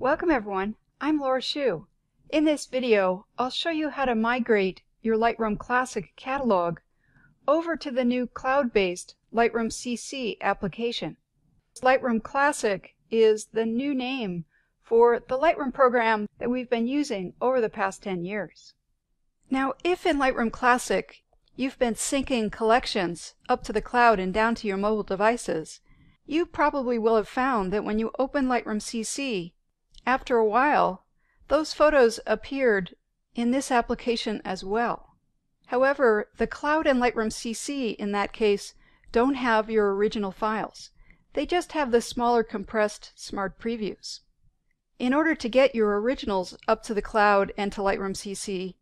Welcome everyone, I'm Laura Shoe. In this video, I'll show you how to migrate your Lightroom Classic catalog over to the new cloud-based Lightroom CC application. Lightroom Classic is the new name for the Lightroom program that we've been using over the past 10 years. Now, if in Lightroom Classic you've been syncing collections up to the cloud and down to your mobile devices, you probably will have found that when you open Lightroom CC, after a while, those photos appeared in this application as well. However, the Cloud and Lightroom CC in that case don't have your original files. They just have the smaller compressed smart previews. In order to get your originals up to the cloud and to Lightroom CC,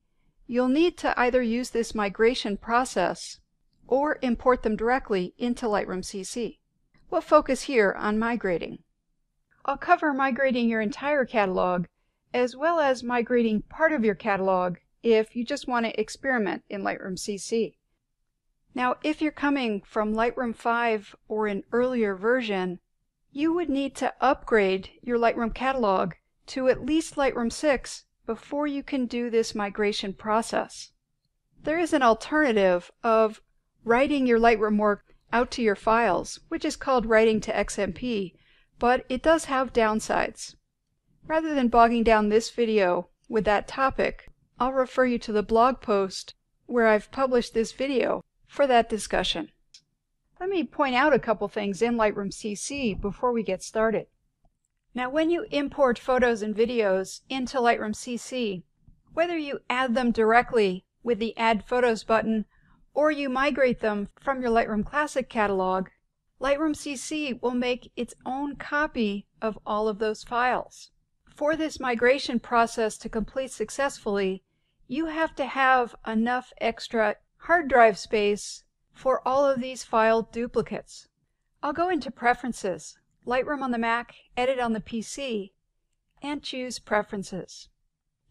you'll need to either use this migration process or import them directly into Lightroom CC. We'll focus here on migrating. I'll cover migrating your entire catalog as well as migrating part of your catalog if you just want to experiment in Lightroom CC. Now, if you're coming from Lightroom 5 or an earlier version, you would need to upgrade your Lightroom catalog to at least Lightroom 6 before you can do this migration process. There is an alternative of writing your Lightroom work out to your files, which is called writing to XMP, but it does have downsides. Rather than bogging down this video with that topic, I'll refer you to the blog post where I've published this video for that discussion. Let me point out a couple things in Lightroom CC before we get started. Now when you import photos and videos into Lightroom CC, whether you add them directly with the Add Photos button or you migrate them from your Lightroom Classic catalog, Lightroom CC will make its own copy of all of those files. For this migration process to complete successfully, you have to have enough extra hard drive space for all of these file duplicates. I'll go into Preferences, Lightroom on the Mac, Edit on the PC, and choose Preferences.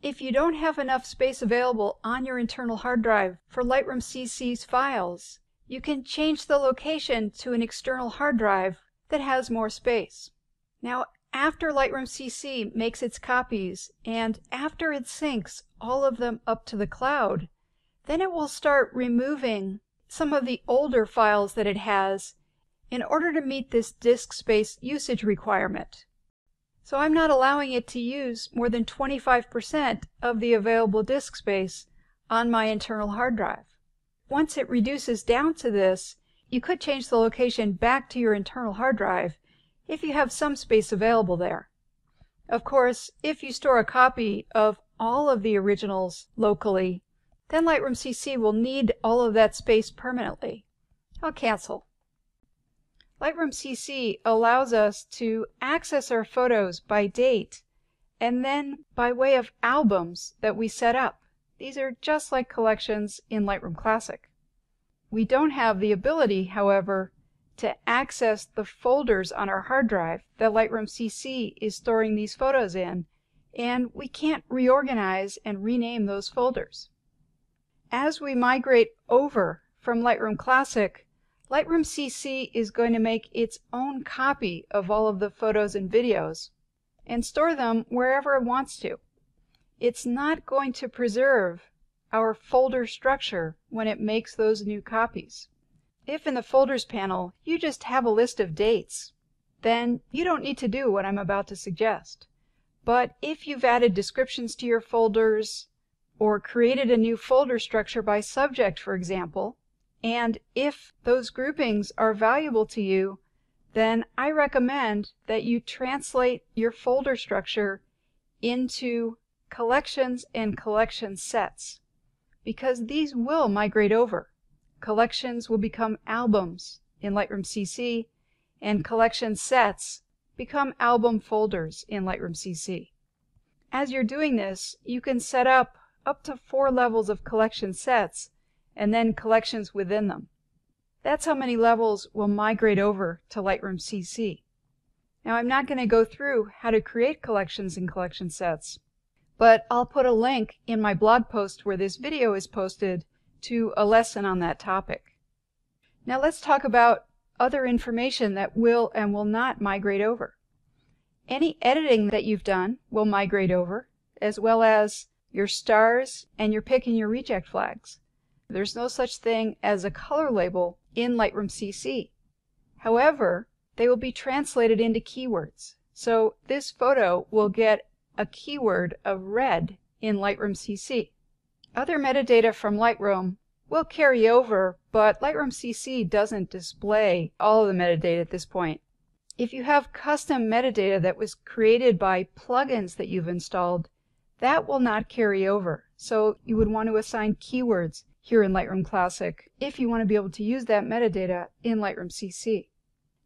If you don't have enough space available on your internal hard drive for Lightroom CC's files, you can change the location to an external hard drive that has more space. Now, after Lightroom CC makes its copies and after it syncs all of them up to the cloud, then it will start removing some of the older files that it has in order to meet this disk space usage requirement. So I'm not allowing it to use more than 25% of the available disk space on my internal hard drive. Once it reduces down to this, you could change the location back to your internal hard drive if you have some space available there. Of course, if you store a copy of all of the originals locally, then Lightroom CC will need all of that space permanently. I'll cancel. Lightroom CC allows us to access our photos by date and then by way of albums that we set up. These are just like collections in Lightroom Classic. We don't have the ability, however, to access the folders on our hard drive that Lightroom CC is storing these photos in, and we can't reorganize and rename those folders. As we migrate over from Lightroom Classic, Lightroom CC is going to make its own copy of all of the photos and videos and store them wherever it wants to. It's not going to preserve our folder structure when it makes those new copies. If in the Folders panel you just have a list of dates, then you don't need to do what I'm about to suggest. But if you've added descriptions to your folders, or created a new folder structure by subject, for example, and if those groupings are valuable to you, then I recommend that you translate your folder structure into collections and collection sets because these will migrate over. Collections will become albums in Lightroom CC and collection sets become album folders in Lightroom CC. As you're doing this, you can set up up to four levels of collection sets and then collections within them. That's how many levels will migrate over to Lightroom CC. Now I'm not going to go through how to create collections and collection sets but I'll put a link in my blog post where this video is posted to a lesson on that topic. Now let's talk about other information that will and will not migrate over. Any editing that you've done will migrate over, as well as your stars and your pick and your reject flags. There's no such thing as a color label in Lightroom CC. However, they will be translated into keywords. So this photo will get a keyword of red in Lightroom CC. Other metadata from Lightroom will carry over, but Lightroom CC doesn't display all of the metadata at this point. If you have custom metadata that was created by plugins that you've installed, that will not carry over. So you would want to assign keywords here in Lightroom Classic if you want to be able to use that metadata in Lightroom CC.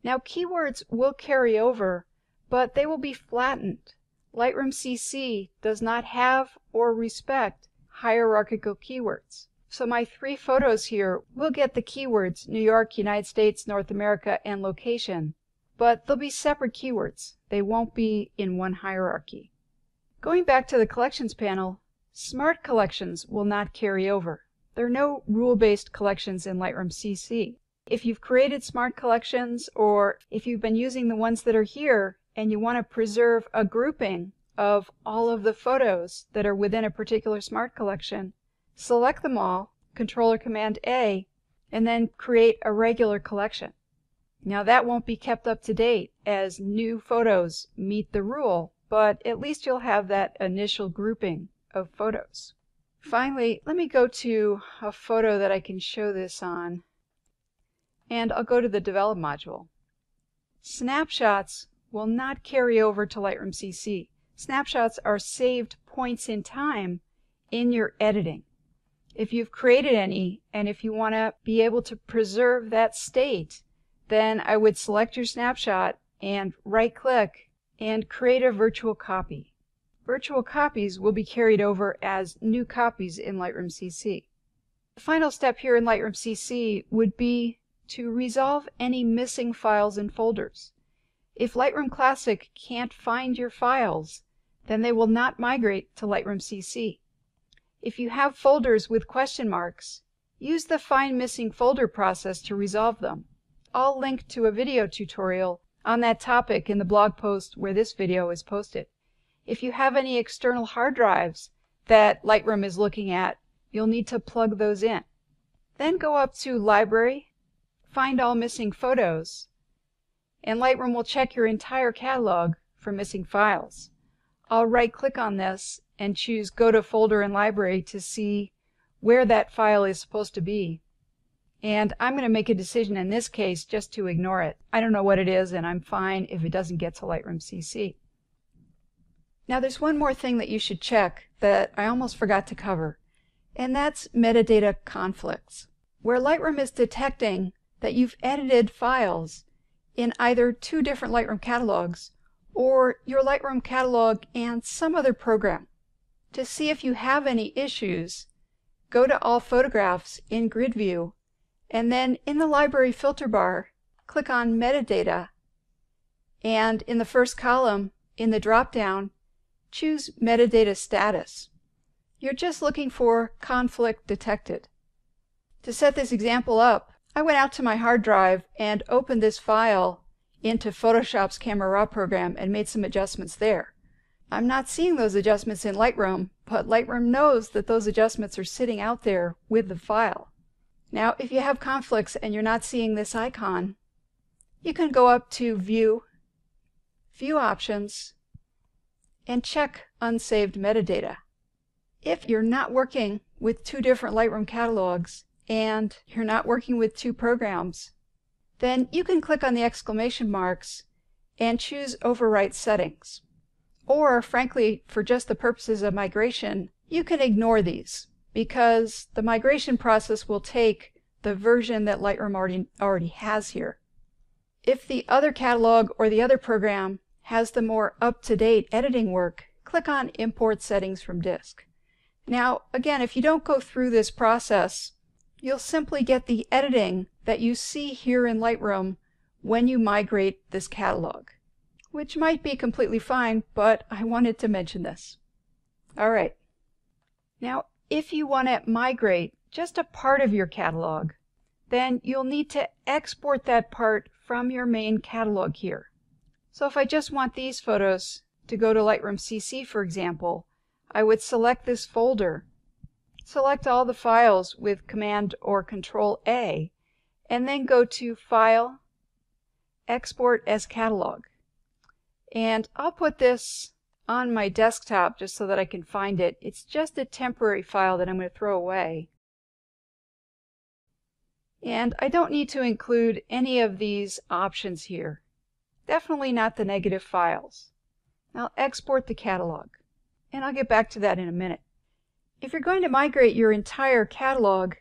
Now keywords will carry over, but they will be flattened. Lightroom CC does not have or respect hierarchical keywords. So my three photos here will get the keywords New York, United States, North America, and location, but they'll be separate keywords. They won't be in one hierarchy. Going back to the collections panel, smart collections will not carry over. There are no rule-based collections in Lightroom CC. If you've created smart collections or if you've been using the ones that are here and you want to preserve a grouping of all of the photos that are within a particular smart collection, select them all, Controller Command A, and then create a regular collection. Now that won't be kept up to date as new photos meet the rule, but at least you'll have that initial grouping of photos. Finally, let me go to a photo that I can show this on, and I'll go to the Develop module. Snapshots will not carry over to Lightroom CC. Snapshots are saved points in time in your editing. If you've created any and if you want to be able to preserve that state, then I would select your snapshot and right click and create a virtual copy. Virtual copies will be carried over as new copies in Lightroom CC. The final step here in Lightroom CC would be to resolve any missing files and folders. If Lightroom Classic can't find your files, then they will not migrate to Lightroom CC. If you have folders with question marks, use the Find Missing Folder process to resolve them. I'll link to a video tutorial on that topic in the blog post where this video is posted. If you have any external hard drives that Lightroom is looking at, you'll need to plug those in. Then go up to Library, Find All Missing Photos, and Lightroom will check your entire catalog for missing files. I'll right click on this and choose Go to Folder and Library to see where that file is supposed to be. And I'm going to make a decision in this case just to ignore it. I don't know what it is and I'm fine if it doesn't get to Lightroom CC. Now there's one more thing that you should check that I almost forgot to cover, and that's metadata conflicts, where Lightroom is detecting that you've edited files in either two different Lightroom catalogs or your Lightroom catalog and some other program. To see if you have any issues, go to All Photographs in Grid View, and then in the Library filter bar, click on Metadata, and in the first column, in the drop-down, choose Metadata Status. You're just looking for conflict detected. To set this example up, I went out to my hard drive and opened this file into Photoshop's Camera Raw program and made some adjustments there. I'm not seeing those adjustments in Lightroom, but Lightroom knows that those adjustments are sitting out there with the file. Now, if you have conflicts and you're not seeing this icon, you can go up to View, View Options, and check Unsaved Metadata. If you're not working with two different Lightroom catalogs and you're not working with two programs, then you can click on the exclamation marks and choose Overwrite Settings. Or, frankly, for just the purposes of migration, you can ignore these because the migration process will take the version that Lightroom already, already has here. If the other catalog or the other program has the more up-to-date editing work, click on Import Settings from Disk. Now, again, if you don't go through this process, you'll simply get the editing that you see here in Lightroom when you migrate this catalog, which might be completely fine, but I wanted to mention this. All right. Now, if you want to migrate just a part of your catalog, then you'll need to export that part from your main catalog here. So if I just want these photos to go to Lightroom CC, for example, I would select this folder, select all the files with Command or Control A, and then go to File, Export as Catalog. And I'll put this on my desktop just so that I can find it. It's just a temporary file that I'm going to throw away. And I don't need to include any of these options here. Definitely not the negative files. I'll export the catalog. And I'll get back to that in a minute. If you're going to migrate your entire catalog,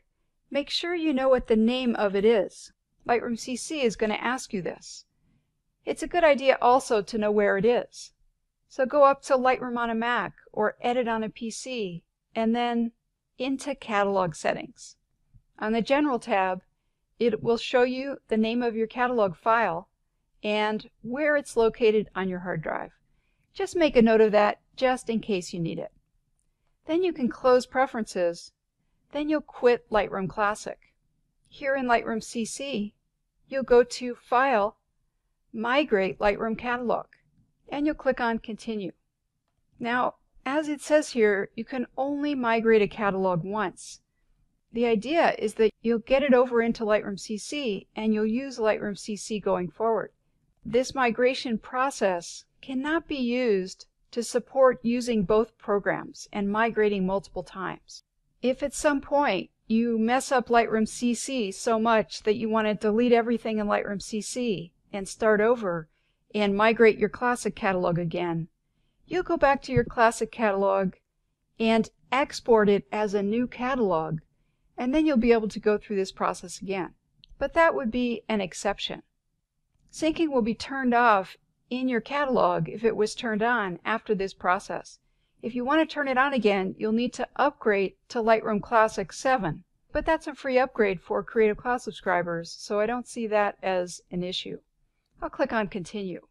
make sure you know what the name of it is. Lightroom CC is going to ask you this. It's a good idea also to know where it is. So go up to Lightroom on a Mac or Edit on a PC and then into Catalog Settings. On the General tab, it will show you the name of your catalog file and where it's located on your hard drive. Just make a note of that just in case you need it. Then you can close Preferences. Then you'll quit Lightroom Classic. Here in Lightroom CC, you'll go to File, Migrate Lightroom Catalog, and you'll click on Continue. Now, as it says here, you can only migrate a catalog once. The idea is that you'll get it over into Lightroom CC and you'll use Lightroom CC going forward. This migration process cannot be used to support using both programs and migrating multiple times. If at some point you mess up Lightroom CC so much that you want to delete everything in Lightroom CC and start over and migrate your classic catalog again, you'll go back to your classic catalog and export it as a new catalog and then you'll be able to go through this process again. But that would be an exception. Syncing will be turned off in your catalog if it was turned on after this process. If you want to turn it on again, you'll need to upgrade to Lightroom Classic 7. But that's a free upgrade for Creative Cloud subscribers, so I don't see that as an issue. I'll click on Continue.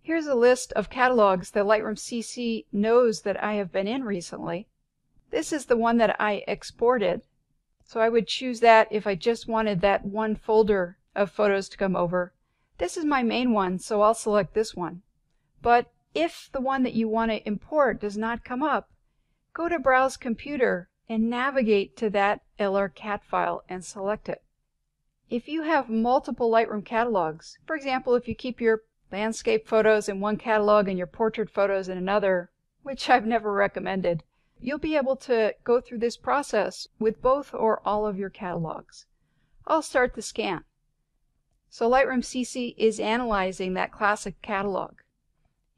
Here's a list of catalogs that Lightroom CC knows that I have been in recently. This is the one that I exported so I would choose that if I just wanted that one folder of photos to come over. This is my main one, so I'll select this one. But if the one that you want to import does not come up, go to Browse Computer and navigate to that LRCat file and select it. If you have multiple Lightroom catalogs, for example, if you keep your landscape photos in one catalog and your portrait photos in another, which I've never recommended, You'll be able to go through this process with both or all of your catalogs. I'll start the scan. So Lightroom CC is analyzing that classic catalog.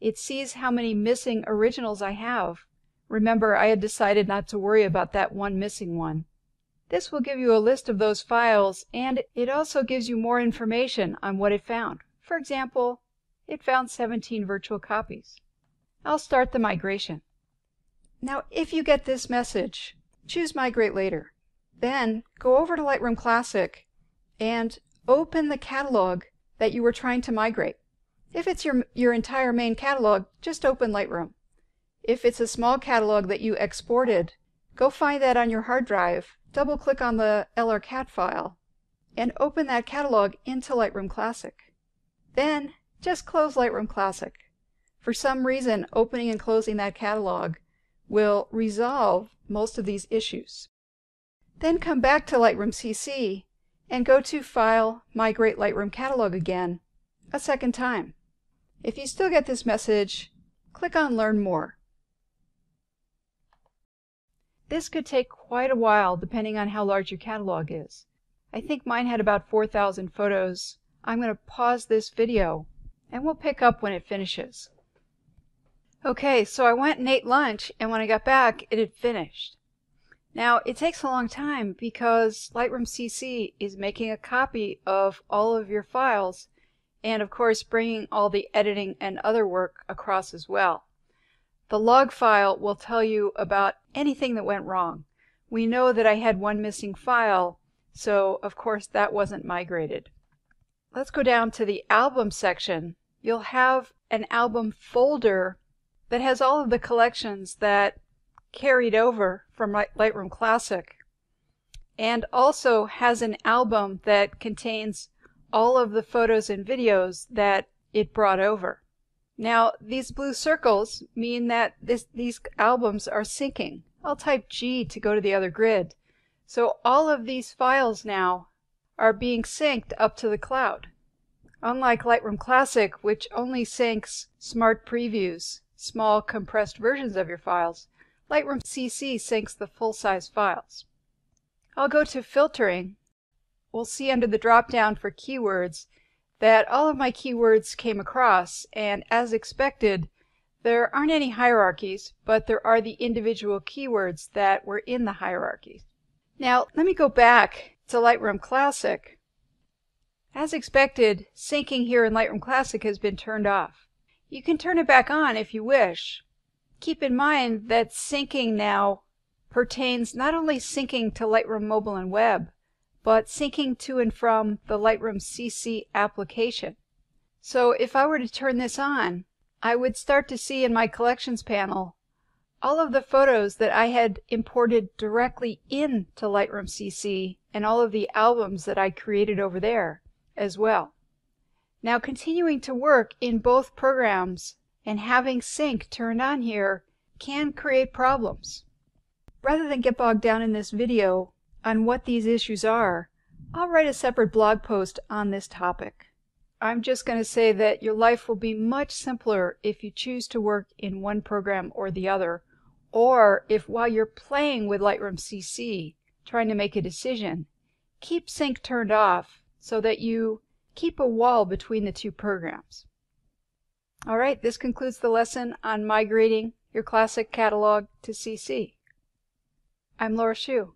It sees how many missing originals I have. Remember, I had decided not to worry about that one missing one. This will give you a list of those files and it also gives you more information on what it found. For example, it found 17 virtual copies. I'll start the migration. Now, if you get this message, choose Migrate Later. Then go over to Lightroom Classic and open the catalog that you were trying to migrate. If it's your, your entire main catalog, just open Lightroom. If it's a small catalog that you exported, go find that on your hard drive, double click on the LRCat file, and open that catalog into Lightroom Classic. Then just close Lightroom Classic. For some reason, opening and closing that catalog will resolve most of these issues. Then come back to Lightroom CC and go to File, Migrate Lightroom Catalog again a second time. If you still get this message, click on Learn More. This could take quite a while depending on how large your catalog is. I think mine had about 4,000 photos. I'm going to pause this video and we'll pick up when it finishes. Okay, so I went and ate lunch, and when I got back, it had finished. Now, it takes a long time because Lightroom CC is making a copy of all of your files and, of course, bringing all the editing and other work across as well. The log file will tell you about anything that went wrong. We know that I had one missing file, so of course that wasn't migrated. Let's go down to the album section. You'll have an album folder that has all of the collections that carried over from Lightroom Classic and also has an album that contains all of the photos and videos that it brought over. Now these blue circles mean that this, these albums are syncing. I'll type G to go to the other grid. So all of these files now are being synced up to the cloud. Unlike Lightroom Classic, which only syncs smart previews, small compressed versions of your files, Lightroom CC syncs the full-size files. I'll go to filtering. We'll see under the drop-down for keywords that all of my keywords came across, and as expected, there aren't any hierarchies, but there are the individual keywords that were in the hierarchy. Now, let me go back to Lightroom Classic. As expected, syncing here in Lightroom Classic has been turned off. You can turn it back on if you wish. Keep in mind that syncing now pertains not only syncing to Lightroom Mobile and Web, but syncing to and from the Lightroom CC application. So if I were to turn this on, I would start to see in my collections panel all of the photos that I had imported directly into Lightroom CC and all of the albums that I created over there as well. Now continuing to work in both programs and having sync turned on here can create problems. Rather than get bogged down in this video, on what these issues are, I'll write a separate blog post on this topic. I'm just going to say that your life will be much simpler if you choose to work in one program or the other, or if while you're playing with Lightroom CC, trying to make a decision, keep sync turned off so that you keep a wall between the two programs. All right, this concludes the lesson on migrating your classic catalog to CC. I'm Laura Shoe.